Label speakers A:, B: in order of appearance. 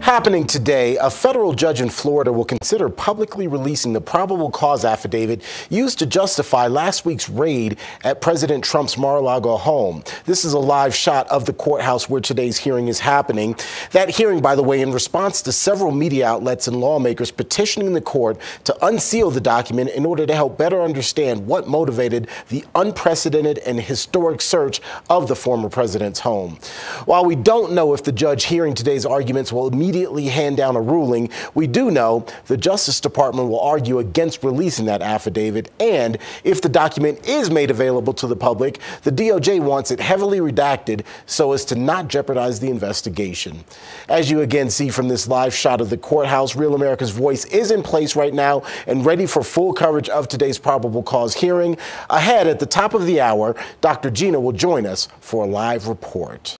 A: Happening today, a federal judge in Florida will consider publicly releasing the probable cause affidavit used to justify last week's raid at President Trump's Mar-a-Lago home. This is a live shot of the courthouse where today's hearing is happening. That hearing, by the way, in response to several media outlets and lawmakers petitioning the court to unseal the document in order to help better understand what motivated the unprecedented and historic search of the former president's home. While we don't know if the judge hearing today's arguments will immediately hand down a ruling, we do know the Justice Department will argue against releasing that affidavit. And if the document is made available to the public, the DOJ wants it heavily redacted so as to not jeopardize the investigation. As you again see from this live shot of the courthouse, Real America's Voice is in place right now and ready for full coverage of today's probable cause hearing. Ahead at the top of the hour, Dr. Gina will join us for a live report.